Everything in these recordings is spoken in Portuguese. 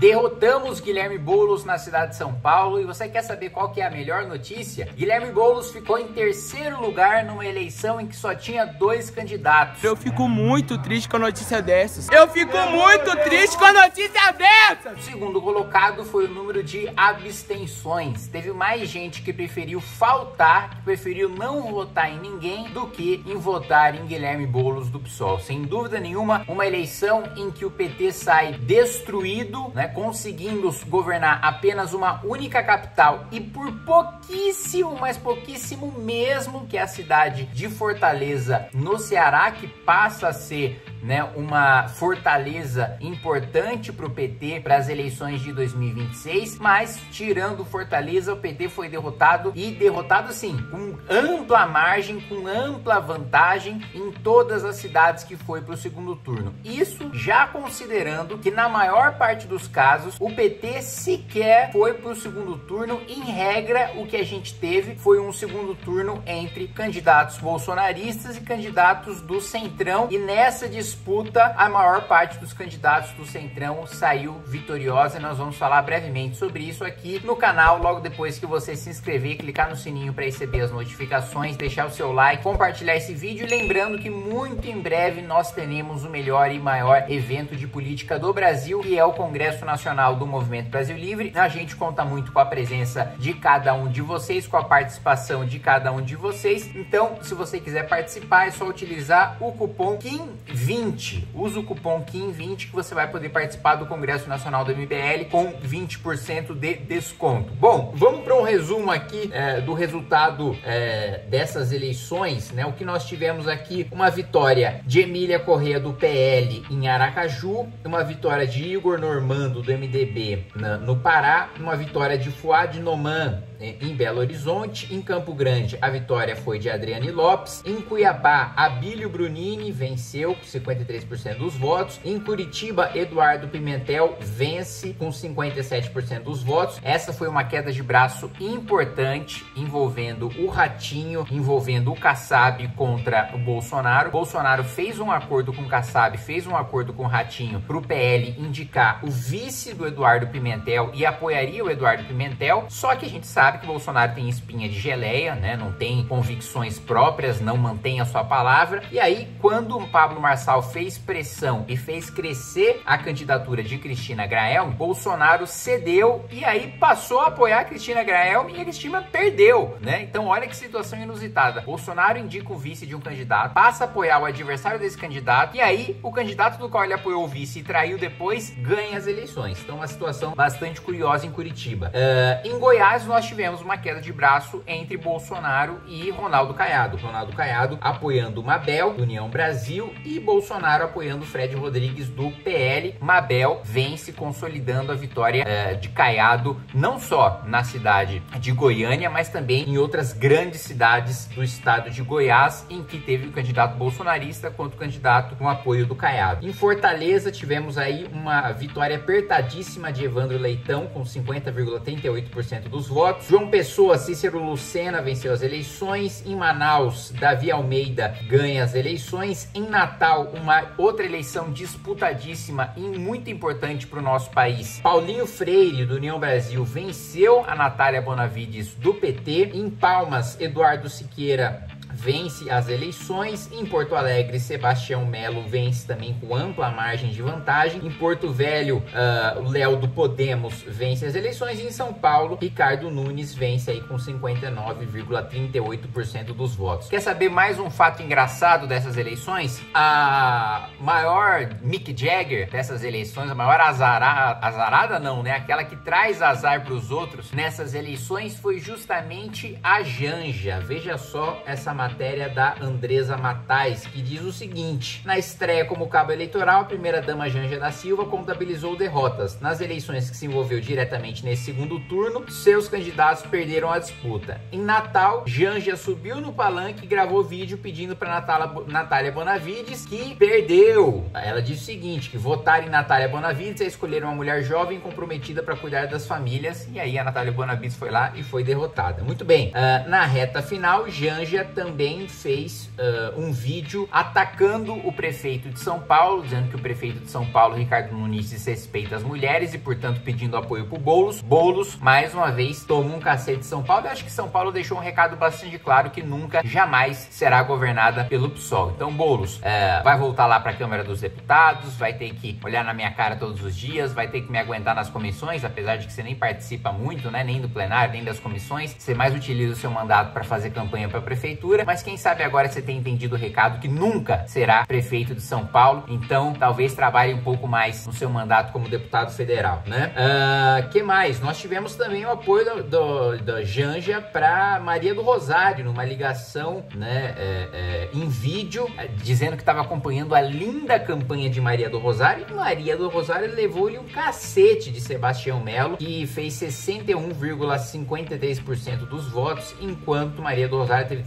Derrotamos Guilherme Boulos na cidade de São Paulo e você quer saber qual que é a melhor notícia? Guilherme Boulos ficou em terceiro lugar numa eleição em que só tinha dois candidatos. Eu fico muito triste com a notícia dessas. Eu fico muito triste com a notícia dessas. O segundo colocado foi o número de abstenções. Teve mais gente que preferiu faltar, que preferiu não votar em ninguém do que em votar em Guilherme Boulos do PSOL. Sem dúvida nenhuma, uma eleição em que o PT sai destruído, né, conseguindo governar apenas uma única capital e por pouquíssimo, mas pouquíssimo mesmo, que é a cidade de Fortaleza, no Ceará, que passa a ser né, uma fortaleza importante para o PT para as eleições de 2026, mas tirando Fortaleza, o PT foi derrotado e derrotado sim, com ampla margem, com ampla vantagem em todas as cidades que foi para o segundo turno. Isso já considerando que na maior parte dos casos o PT sequer foi para o segundo turno. Em regra, o que a gente teve foi um segundo turno entre candidatos bolsonaristas e candidatos do Centrão e nessa disputa disputa, a maior parte dos candidatos do Centrão saiu vitoriosa e nós vamos falar brevemente sobre isso aqui no canal, logo depois que você se inscrever, clicar no sininho para receber as notificações, deixar o seu like, compartilhar esse vídeo e lembrando que muito em breve nós teremos o melhor e maior evento de política do Brasil, que é o Congresso Nacional do Movimento Brasil Livre. A gente conta muito com a presença de cada um de vocês, com a participação de cada um de vocês. Então, se você quiser participar, é só utilizar o cupom KIM20 20. Usa o cupom KIM20 que você vai poder participar do Congresso Nacional do MBL com 20% de desconto. Bom, vamos para um resumo aqui é, do resultado é, dessas eleições, né? O que nós tivemos aqui, uma vitória de Emília Correia do PL em Aracaju, uma vitória de Igor Normando do MDB na, no Pará, uma vitória de Fuad Noman em Belo Horizonte. Em Campo Grande, a vitória foi de Adriane Lopes. Em Cuiabá, Abílio Brunini venceu com 53% dos votos. Em Curitiba, Eduardo Pimentel vence com 57% dos votos. Essa foi uma queda de braço importante envolvendo o Ratinho, envolvendo o Kassab contra o Bolsonaro. Bolsonaro fez um acordo com o Kassab, fez um acordo com o Ratinho para o PL indicar o vice do Eduardo Pimentel e apoiaria o Eduardo Pimentel. Só que a gente sabe sabe que Bolsonaro tem espinha de geleia, né? Não tem convicções próprias, não mantém a sua palavra. E aí, quando o Pablo Marçal fez pressão e fez crescer a candidatura de Cristina Graelme, Bolsonaro cedeu e aí passou a apoiar a Cristina Graelme e a Cristina perdeu, né? Então, olha que situação inusitada. Bolsonaro indica o vice de um candidato, passa a apoiar o adversário desse candidato e aí o candidato do qual ele apoiou o vice e traiu depois ganha as eleições. Então, uma situação bastante curiosa em Curitiba. Uh, em Goiás, nós tivemos tivemos uma queda de braço entre Bolsonaro e Ronaldo Caiado. Ronaldo Caiado apoiando Mabel, do União Brasil, e Bolsonaro apoiando Fred Rodrigues, do PL. Mabel vence, consolidando a vitória uh, de Caiado, não só na cidade de Goiânia, mas também em outras grandes cidades do estado de Goiás, em que teve o candidato bolsonarista contra o candidato com apoio do Caiado. Em Fortaleza, tivemos aí uma vitória apertadíssima de Evandro Leitão, com 50,38% dos votos. João Pessoa, Cícero Lucena venceu as eleições. Em Manaus, Davi Almeida ganha as eleições. Em Natal, uma outra eleição disputadíssima e muito importante para o nosso país. Paulinho Freire, do União Brasil, venceu a Natália Bonavides, do PT. Em Palmas, Eduardo Siqueira vence as eleições. Em Porto Alegre, Sebastião Melo vence também com ampla margem de vantagem. Em Porto Velho, uh, Léo do Podemos vence as eleições. E em São Paulo, Ricardo Nunes vence aí com 59,38% dos votos. Quer saber mais um fato engraçado dessas eleições? A maior Mick Jagger dessas eleições, a maior azara, azarada não, né? Aquela que traz azar para os outros nessas eleições foi justamente a Janja. Veja só essa matéria da Andresa Matais, que diz o seguinte: Na estreia como cabo eleitoral, a primeira-dama Janja da Silva contabilizou derrotas. Nas eleições que se envolveu diretamente nesse segundo turno, seus candidatos perderam a disputa. Em Natal, Janja subiu no palanque e gravou vídeo pedindo para Natália Bonavides que perdeu. Ela disse o seguinte: que votar em Natália Bonavides é escolher uma mulher jovem comprometida para cuidar das famílias. E aí a Natália Bonavides foi lá e foi derrotada. Muito bem, uh, na reta final, Janja também também fez uh, um vídeo atacando o prefeito de São Paulo, dizendo que o prefeito de São Paulo, Ricardo Nunes, desrespeita as mulheres e, portanto, pedindo apoio pro Boulos. Boulos, mais uma vez, toma um cacete de São Paulo. Eu acho que São Paulo deixou um recado bastante claro que nunca, jamais será governada pelo PSOL. Então, Boulos uh, vai voltar lá para a Câmara dos Deputados, vai ter que olhar na minha cara todos os dias, vai ter que me aguentar nas comissões, apesar de que você nem participa muito, né? Nem do plenário, nem das comissões. Você mais utiliza o seu mandato para fazer campanha para prefeitura, mas quem sabe agora você tem entendido o recado que nunca será prefeito de São Paulo, então talvez trabalhe um pouco mais no seu mandato como deputado federal, né? Uh, que mais? Nós tivemos também o apoio do, do, do Janja para Maria do Rosário, numa ligação, né, é, é, em vídeo, dizendo que estava acompanhando a linda campanha de Maria do Rosário, e Maria do Rosário levou-lhe um cacete de Sebastião Melo, que fez 61,53% dos votos, enquanto Maria do Rosário teve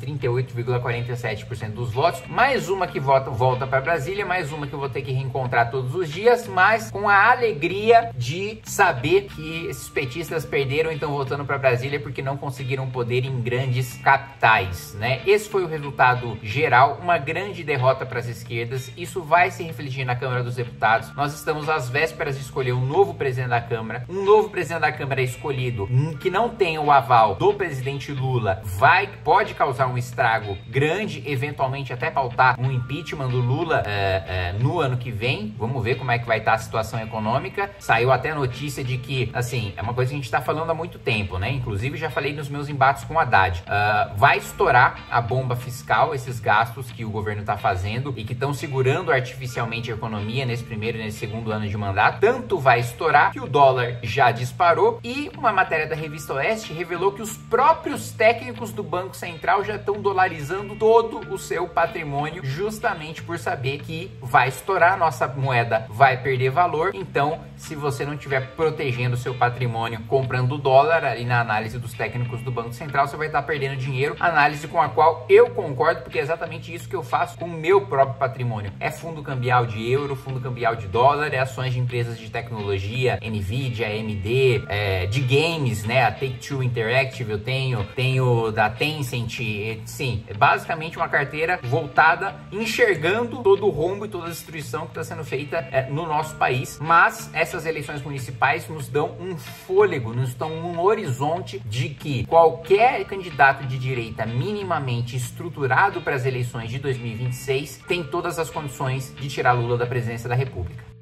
38,47% dos votos. Mais uma que vota, volta para Brasília, mais uma que eu vou ter que reencontrar todos os dias, mas com a alegria de saber que esses petistas perderam e estão voltando para Brasília porque não conseguiram poder em grandes capitais, né? Esse foi o resultado geral, uma grande derrota para as esquerdas. Isso vai se refletir na Câmara dos Deputados. Nós estamos às vésperas de escolher um novo presidente da Câmara. Um novo presidente da Câmara escolhido que não tenha o aval do presidente Lula vai pode causar um estrago grande, eventualmente até pautar um impeachment do Lula é, é, no ano que vem. Vamos ver como é que vai estar a situação econômica. Saiu até notícia de que, assim, é uma coisa que a gente está falando há muito tempo, né? Inclusive já falei nos meus embates com o Haddad. Uh, vai estourar a bomba fiscal, esses gastos que o governo está fazendo e que estão segurando artificialmente a economia nesse primeiro e nesse segundo ano de mandato. Tanto vai estourar que o dólar já disparou e uma matéria da revista Oeste revelou que os próprios técnicos do Banco Central já estão dolarizando todo o seu patrimônio justamente por saber que vai estourar, nossa moeda vai perder valor. Então, se você não estiver protegendo o seu patrimônio comprando dólar ali na análise dos técnicos do Banco Central, você vai estar perdendo dinheiro. Análise com a qual eu concordo, porque é exatamente isso que eu faço com o meu próprio patrimônio. É fundo cambial de euro, fundo cambial de dólar, é ações de empresas de tecnologia, Nvidia, AMD, é, de games, né? A Take-Two Interactive eu tenho, tenho da Tencent, sim, é basicamente uma carteira voltada, enxergando todo o rombo e toda a destruição que está sendo feita é, no nosso país. Mas essas eleições municipais nos dão um fôlego, nos dão um horizonte de que qualquer candidato de direita minimamente estruturado para as eleições de 2026 tem todas as condições de tirar Lula da presidência da República.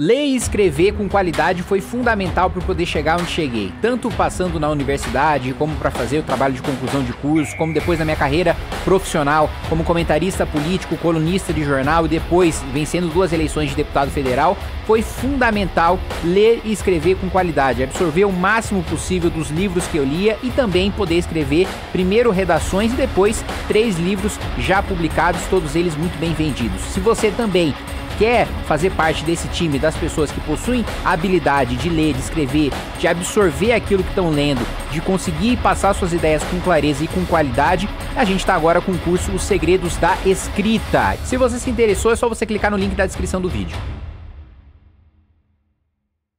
Ler e escrever com qualidade foi fundamental para poder chegar onde cheguei, tanto passando na universidade, como para fazer o trabalho de conclusão de curso, como depois na minha carreira profissional, como comentarista político, colunista de jornal e depois vencendo duas eleições de deputado federal, foi fundamental ler e escrever com qualidade, absorver o máximo possível dos livros que eu lia e também poder escrever primeiro redações e depois três livros já publicados, todos eles muito bem vendidos. Se você também quer fazer parte desse time das pessoas que possuem a habilidade de ler, de escrever, de absorver aquilo que estão lendo, de conseguir passar suas ideias com clareza e com qualidade, a gente está agora com o curso Os Segredos da Escrita. Se você se interessou, é só você clicar no link da descrição do vídeo.